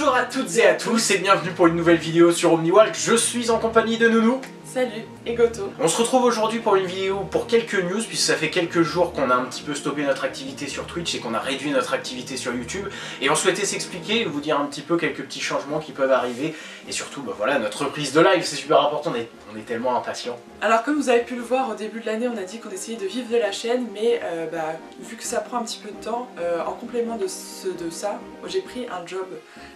Bonjour à toutes et à tous et bienvenue pour une nouvelle vidéo sur OmniWalk. Je suis en compagnie de Nounou. Salut, et Goto. On se retrouve aujourd'hui pour une vidéo pour quelques news puisque ça fait quelques jours qu'on a un petit peu stoppé notre activité sur Twitch et qu'on a réduit notre activité sur YouTube et on souhaitait s'expliquer vous dire un petit peu quelques petits changements qui peuvent arriver et surtout bah voilà notre reprise de live c'est super important, on est, on est tellement impatients. Alors comme vous avez pu le voir au début de l'année on a dit qu'on essayait de vivre de la chaîne mais euh, bah, vu que ça prend un petit peu de temps, euh, en complément de, ce, de ça j'ai pris un job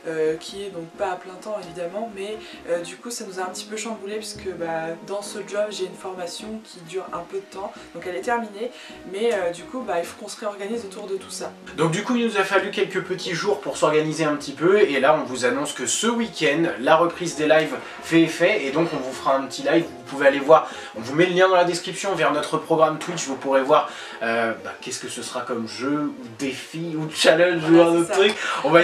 euh, qui est donc pas à plein temps évidemment mais du coup ça nous a un petit peu chamboulé puisque bah, dans ce job j'ai une formation qui dure un peu de temps, donc elle est terminée, mais euh, du coup bah, il faut qu'on se réorganise autour de tout ça. Donc du coup il nous a fallu quelques petits jours pour s'organiser un petit peu, et là on vous annonce que ce week-end, la reprise des lives fait effet, et donc on vous fera un petit live, vous pouvez aller voir, on vous met le lien dans la description vers notre programme Twitch, vous pourrez voir euh, bah, qu'est-ce que ce sera comme jeu, ou défi, ou challenge, ou un autre truc.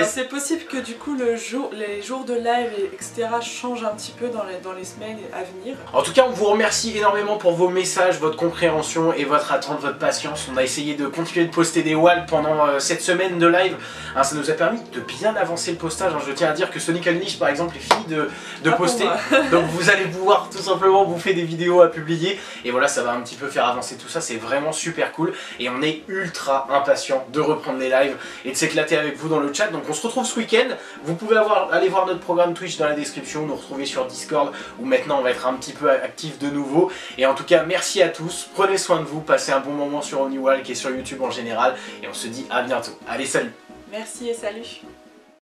C'est possible que du coup le jour, les jours de live, etc. changent un petit peu dans les, dans les semaines à venir. En tout cas, on vous remercie énormément pour vos messages, votre compréhension et votre attente, votre patience. On a essayé de continuer de poster des walls pendant euh, cette semaine de live. Hein, ça nous a permis de bien avancer le postage. Hein. Je tiens à dire que Sonic Unleashed, par exemple, est fini de, de poster. Donc vous allez pouvoir tout simplement bouffer des vidéos à publier. Et voilà, ça va un petit peu faire avancer tout ça. C'est vraiment super cool. Et on est ultra impatient de reprendre les lives et de s'éclater avec vous dans le chat. Donc on se retrouve ce week-end. Vous pouvez avoir, aller voir notre programme Twitch dans la description, nous retrouver sur Discord où maintenant on va être un petit actif de nouveau. Et en tout cas, merci à tous, prenez soin de vous, passez un bon moment sur OmniWalk et sur YouTube en général. Et on se dit à bientôt. Allez, salut Merci et salut